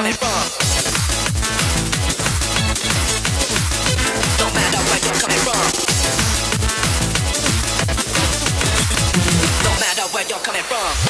coming from. Don't matter where you're coming from. Matter where you're coming from.